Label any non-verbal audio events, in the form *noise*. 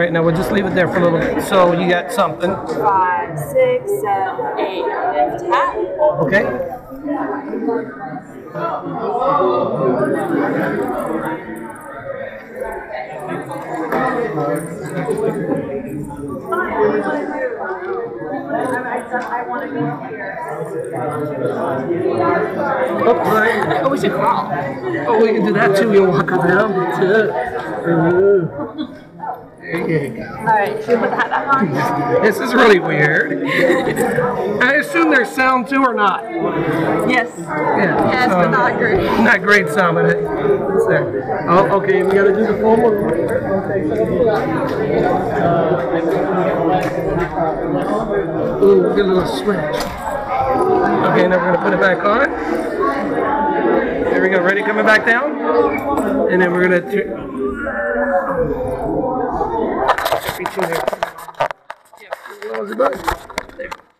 Right now, we'll just leave it there for a little bit. So you got something, Five, six, seven, eight. And tap. okay? Oh, right. Oh, we should crawl. Oh, we can do that too. We'll walk around. There you go. All right, should we put the hat back on? *laughs* This is really weird. I assume there's sound too or not? Yes. Yeah. Yes, but not great. Not great sound, but it, it's there. Oh, okay, we gotta do the full one. Ooh, get a little switch. Okay, now we're gonna put it back on. There we go, ready, coming back down? And then we're gonna turn. Reach in there. What was it, bud? There.